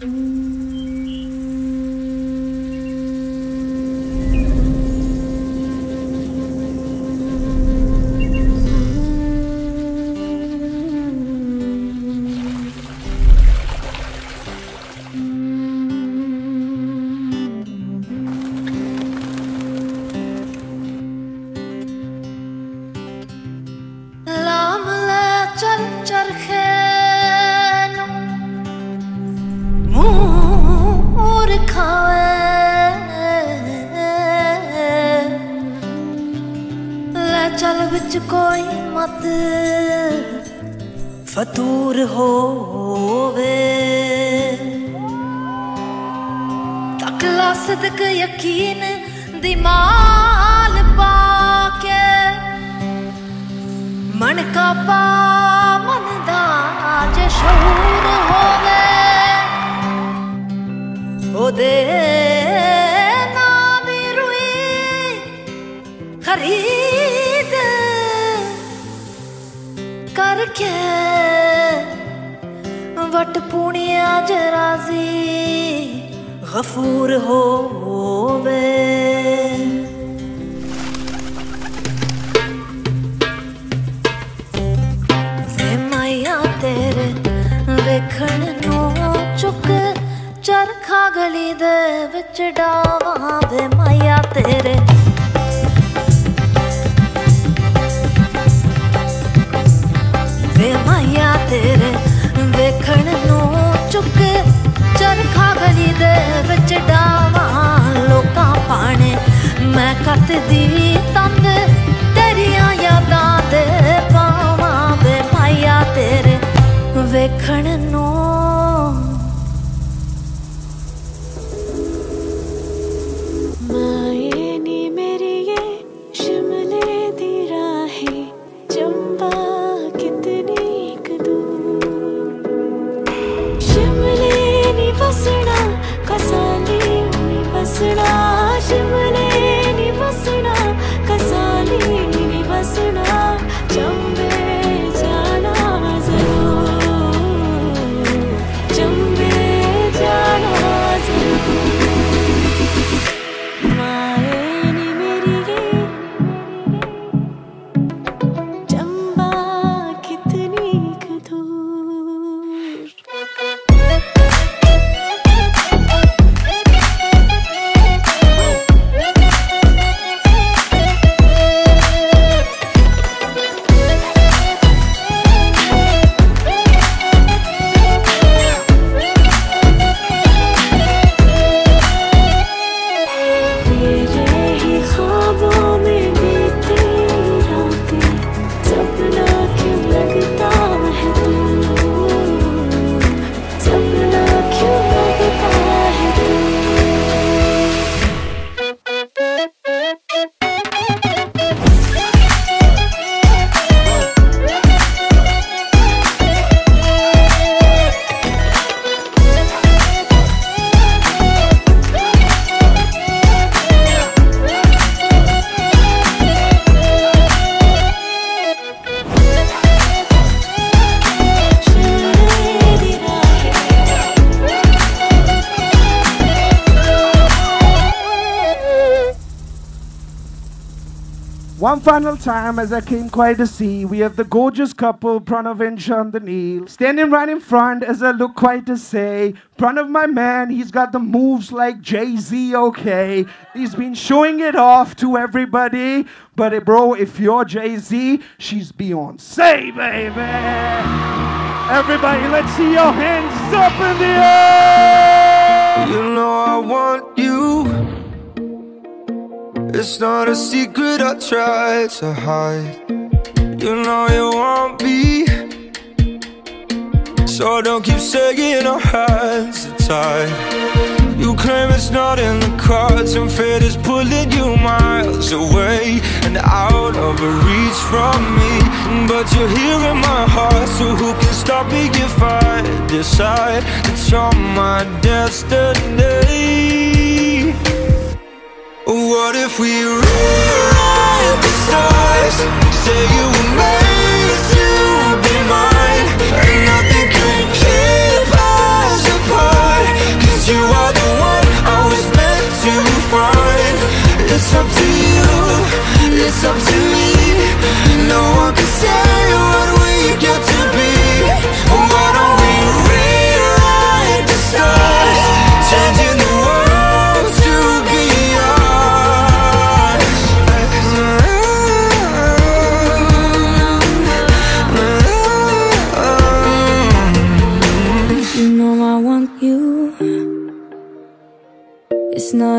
Mm. ਲੈ ਚੱਲ ਵਿੱਚ ਕੋਈ ਮਤ, ਫਤੂਰ ਹੋਵੇ। ਤਕਲਾ ਸਦਕ ਯਕੀਨ ਦੀ ਮਾਲ ਪਾ ਕੇ। ਮਨ ਕਾ ਪਾ ਮਨ ਦਾ ਜੇ ਸ਼ੂਰ ਹੋਵੇ। ਉਹਦੇ ਨਾਂ ਦੀ ਰੂਈ ਖਰੀਦ ਕਰਕੇ ਵਟ ਪੁਣਿਆ ਜਰਾਜ਼ੀ ਗਫੂਰ ਹੋਵੇ ਵੇ ਤੇਰੇ ਵੇਖਣ ਨੂੰ ਚੁੱਕ ਚਰਖਾ ਗਲੀ ਦੇ ਵਿੱਚ ਡਾਵਾਂ ਵੇ ਮਾਇਆ ਤੇਰੇ। ਵੇ ਮਾਇਆ ਤੇਰੇ ਵੇਖਣ ਨੂੰ ਚੁੱਕ ਚਰਖਾ ਗਲੀ ਦੇ ਵਿੱਚ ਡਾ One final time as I came quite to see, we have the gorgeous couple, Pranav and Chandani, standing right in front as I look quite to say, Pranav, my man, he's got the moves like Jay-Z, okay? He's been showing it off to everybody, but eh, bro, if you're Jay-Z, she's Beyonce, baby! Everybody, let's see your hands up in the air! You know I want you. It's not a secret I try to hide. You know you want me. So don't keep saying our hands are tied. You claim it's not in the cards, and fate is pulling you miles away and out of reach from me. But you're here in my heart, so who can stop me if I decide that you're my destiny? What if we rewrite the stars? Say you were made to be mine. And nothing can keep us apart. Cause you are the one I was meant to find. It's up to you, it's up to me. No one can say what we get to be. Why don't we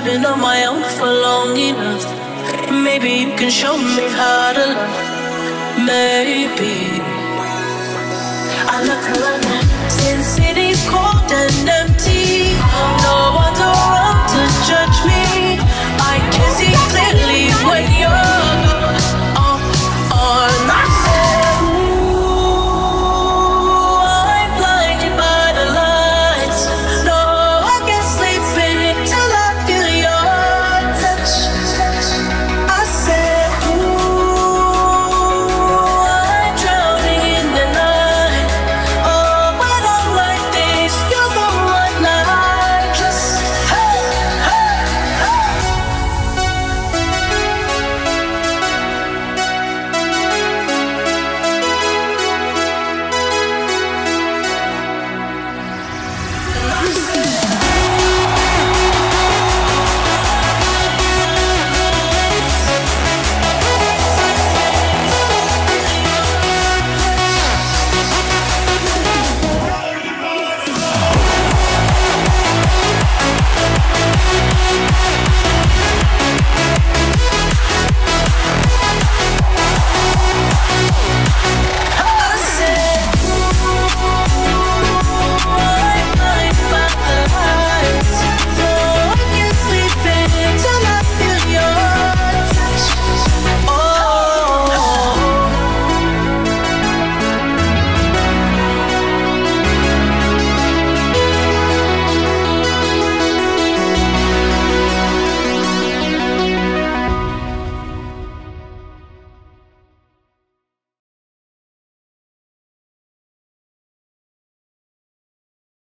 I've been on my own for long enough. Maybe you can show me how to love. Maybe I look around now. Sin City's cold and empty. No one's around to judge me. I can see clearly when you're.